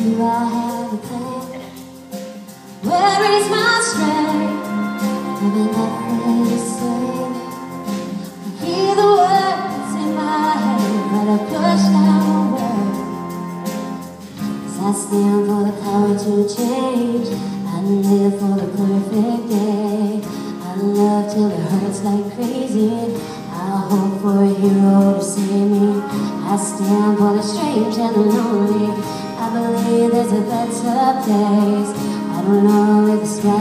Do I have a plan? Where is my strength? Having nothing to say. I hear the words in my head, but I push them away. Cause I stand for the power to change. I live for the perfect day. I love till it hurts like crazy. I hope for a hero to save me. I stand for the strange and the lonely. I believe there's a better place. I don't know if the sky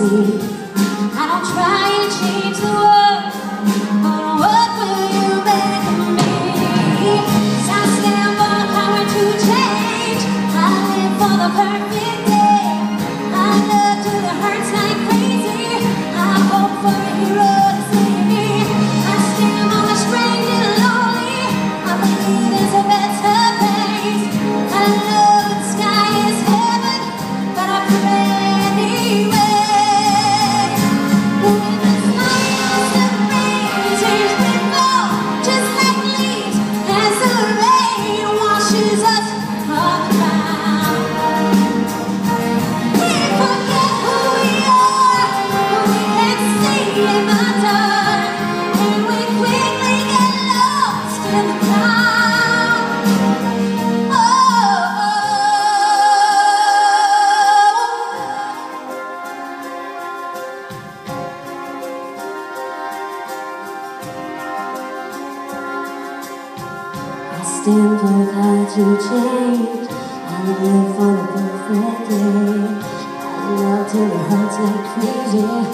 legacy. I don't try and change the world, but what will you make of me? I stand for the power to change. I live for the perfect For the power to change. I live for the perfect day. I love till it hurts like crazy.